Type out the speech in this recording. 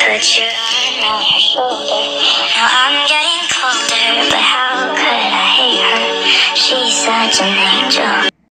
Put your arm around her shoulder. Now I'm getting colder, but how could I hate her? She's such an angel.